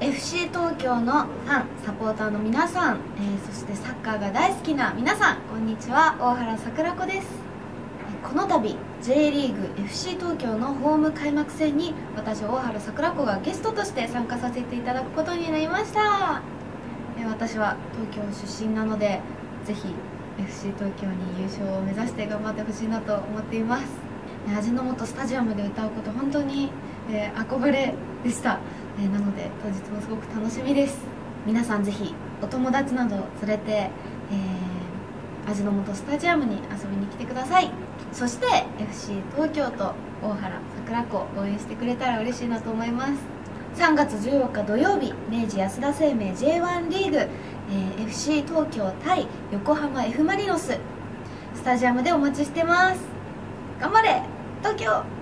FC 東京のファンサポーターの皆さん、えー、そしてサッカーが大好きな皆さんこんにちは。大原桜子です。この度 J リーグ FC 東京のホーム開幕戦に私大原桜子がゲストとして参加させていただくことになりました。え私は東京出身なのでぜひ FC 東京に優勝を目指して頑張ってほしいなと思っています。味の素スタジアムで歌うこと本当に、えー、憧れでした。えー、なので当日もすごく楽しみです。皆さんぜひお友達などを連れて、えー、味の素スタジアムに遊びに来てください。そして FC 東京と大原桜子応援してくれたら嬉しいなと思います。3月14日土曜日明治安田生命 J1 リーグ、えー、FC 東京対横浜 F・ マリノス。スタジアムでお待ちしてます。頑張れ東京！